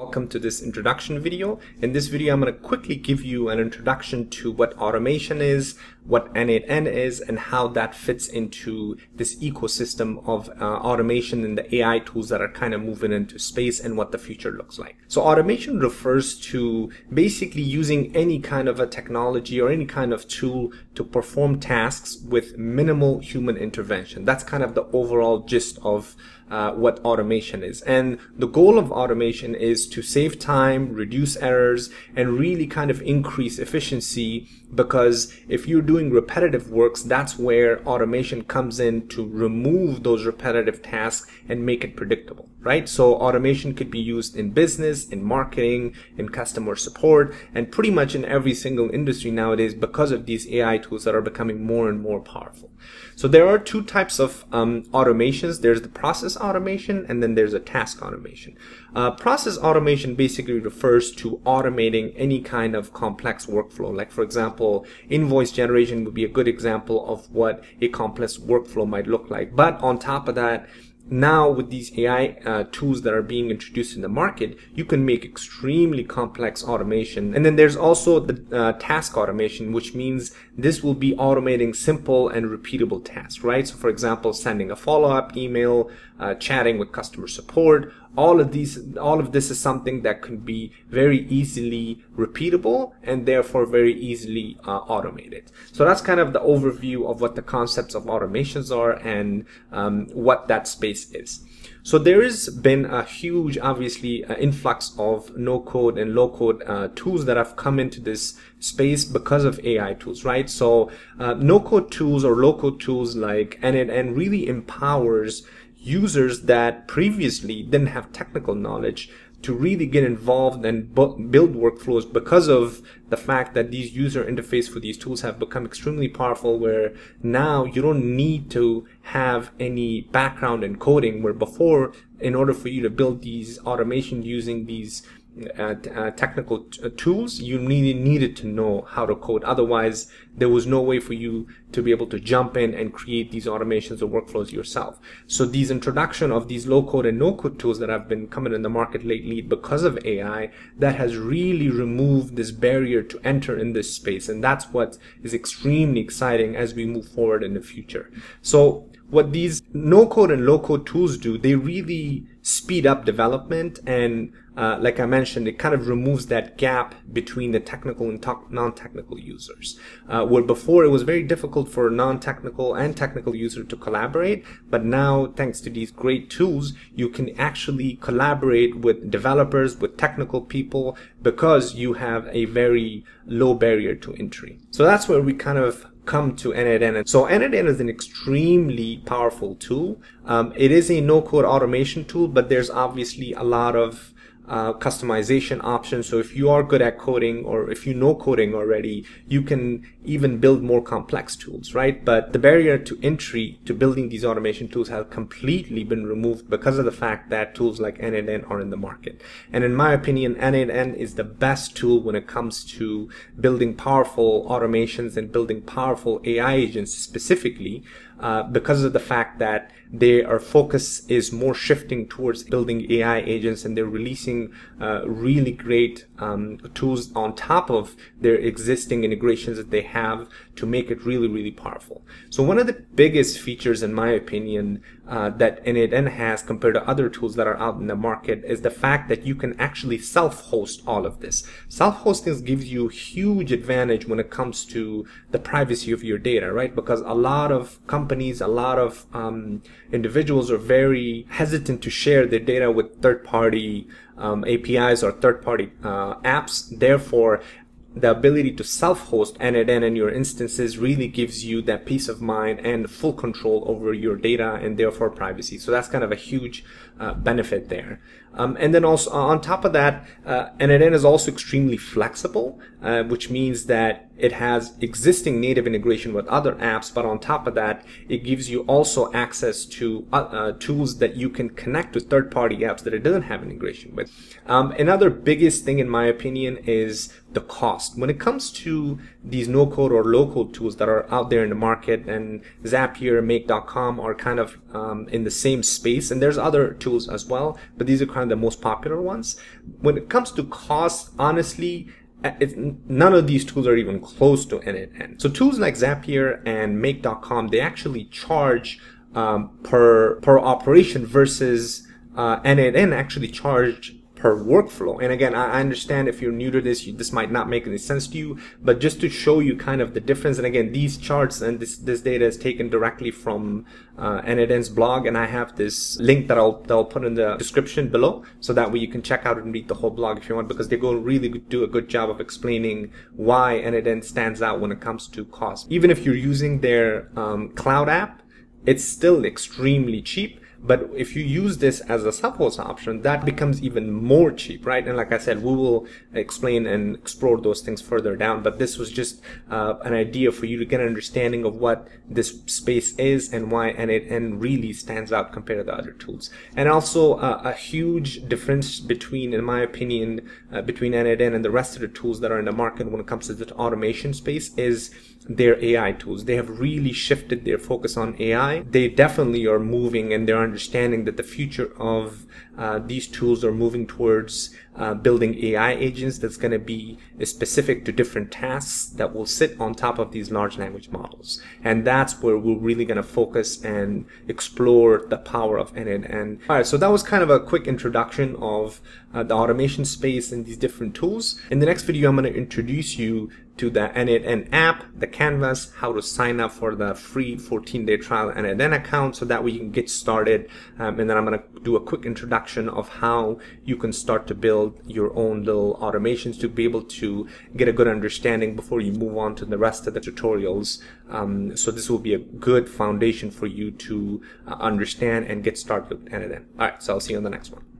Welcome to this introduction video. In this video, I'm going to quickly give you an introduction to what automation is, what N8N is, and how that fits into this ecosystem of uh, automation and the AI tools that are kind of moving into space and what the future looks like. So automation refers to basically using any kind of a technology or any kind of tool to perform tasks with minimal human intervention. That's kind of the overall gist of uh, what automation is. And the goal of automation is to save time, reduce errors, and really kind of increase efficiency because if you're doing repetitive works, that's where automation comes in to remove those repetitive tasks and make it predictable, right? So automation could be used in business, in marketing, in customer support, and pretty much in every single industry nowadays because of these AI tools that are becoming more and more powerful. So there are two types of um, automations. There's the process automation and then there's a task automation. Uh, process automation basically refers to automating any kind of complex workflow. Like for example, invoice generation would be a good example of what a complex workflow might look like. But on top of that, now with these AI uh, tools that are being introduced in the market, you can make extremely complex automation. And then there's also the uh, task automation, which means this will be automating simple and repeatable tasks, right? So for example, sending a follow-up email, uh, chatting with customer support, all of these all of this is something that can be very easily repeatable and therefore very easily uh, automated so that's kind of the overview of what the concepts of automations are and um, what that space is so there has been a huge obviously uh, influx of no code and low code uh, tools that have come into this space because of AI tools, right? So uh, no code tools or low code tools like N8N really empowers users that previously didn't have technical knowledge to really get involved and build workflows because of the fact that these user interface for these tools have become extremely powerful where now you don't need to have any background in coding where before in order for you to build these automation using these technical uh, tools, you really needed to know how to code. Otherwise, there was no way for you to be able to jump in and create these automations or workflows yourself. So these introduction of these low code and no code tools that have been coming in the market lately because of AI, that has really removed this barrier to enter in this space. And that's what is extremely exciting as we move forward in the future. So what these no code and low code tools do, they really speed up development and uh, like I mentioned, it kind of removes that gap between the technical and non-technical users. Uh, where before it was very difficult for a non-technical and technical user to collaborate, but now thanks to these great tools, you can actually collaborate with developers, with technical people, because you have a very low barrier to entry. So that's where we kind of come to N8N. So N8N is an extremely powerful tool. Um, it is a no-code automation tool, but there's obviously a lot of uh, customization options. So if you are good at coding or if you know coding already, you can even build more complex tools, right? But the barrier to entry to building these automation tools has completely been removed because of the fact that tools like N8N are in the market. And in my opinion, N8N is the best tool when it comes to building powerful automations and building powerful AI agents specifically uh, because of the fact that their focus is more shifting towards building AI agents and they're releasing uh, really great um, tools on top of their existing integrations that they have to make it really, really powerful. So one of the biggest features, in my opinion, uh, that N8N has compared to other tools that are out in the market is the fact that you can actually self-host all of this. Self-hosting gives you huge advantage when it comes to the privacy of your data, right? Because a lot of companies, a lot of um, individuals are very hesitant to share their data with third-party um, APIs or third-party uh, apps. Therefore, the ability to self-host N8N and your instances really gives you that peace of mind and full control over your data and therefore privacy. So that's kind of a huge uh, benefit there. Um, and then also on top of that, uh, N8N is also extremely flexible, uh, which means that it has existing native integration with other apps, but on top of that, it gives you also access to uh, uh tools that you can connect to third-party apps that it doesn't have integration with. Um, another biggest thing, in my opinion, is the cost. When it comes to these no-code or low-code tools that are out there in the market, and Zapier, Make.com are kind of um, in the same space, and there's other tools as well, but these are kind of the most popular ones. When it comes to cost, honestly, none of these tools are even close to n8n. So tools like Zapier and Make.com, they actually charge um, per per operation versus uh, n8n actually charge per workflow. And again, I understand if you're new to this, you, this might not make any sense to you, but just to show you kind of the difference. And again, these charts and this, this data is taken directly from uh, n8n's blog. And I have this link that I'll, that I'll put in the description below. So that way you can check out and read the whole blog if you want, because they go really do a good job of explaining why n8n stands out when it comes to cost. Even if you're using their um, cloud app, it's still extremely cheap but if you use this as a self-host option, that becomes even more cheap, right? And like I said, we will explain and explore those things further down. But this was just uh, an idea for you to get an understanding of what this space is and why n8n really stands out compared to the other tools. And also uh, a huge difference between, in my opinion, uh, between n8n and the rest of the tools that are in the market when it comes to the automation space is their AI tools. They have really shifted their focus on AI. They definitely are moving and they're understanding that the future of uh, these tools are moving towards uh, building AI agents that's going to be specific to different tasks that will sit on top of these large language models. And that's where we're really going to focus and explore the power of n8n. All right, so that was kind of a quick introduction of uh, the automation space and these different tools. In the next video, I'm going to introduce you to the n8n app, the canvas, how to sign up for the free 14-day trial n8n account so that you can get started. Um, and then I'm going to do a quick introduction of how you can start to build your own little automations to be able to get a good understanding before you move on to the rest of the tutorials. Um, so this will be a good foundation for you to uh, understand and get started with n8n. All right, so I'll see you on the next one.